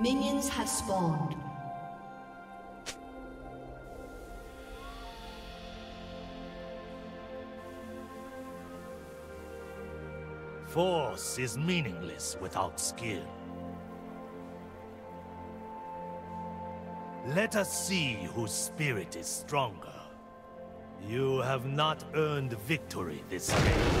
Minions have spawned. Force is meaningless without skill. Let us see whose spirit is stronger. You have not earned victory this game.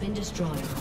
Been destroyed.